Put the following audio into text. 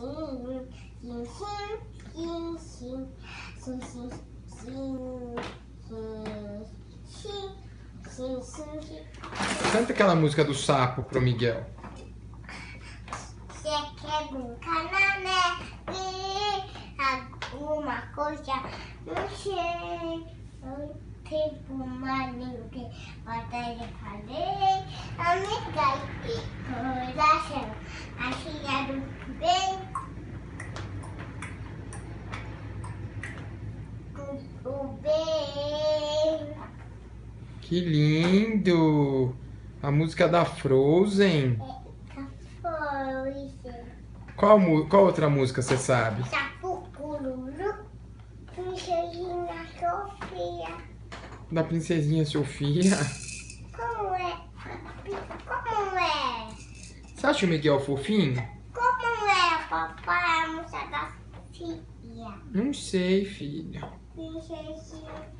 sim, sim, sim, sim, sim, sim, sim, sim, sim, sim, sim. Canta aquela música do sapo pro Miguel. Você quer brincar na neve? Alguma coisa? Não sei. Não tempo mais ninguém pode fazer. Amiga filha do bem. O bem. Que lindo! A música da Frozen. Foi. Qual, mu- qual outra música você sabe? Sapo cururu. Princesinha Sofia. Da Princesinha Sofia. Como é? Como é? Você acha o Miguel fofinho? Como é, papai, a música da filha? Não sei, filha. Princesinha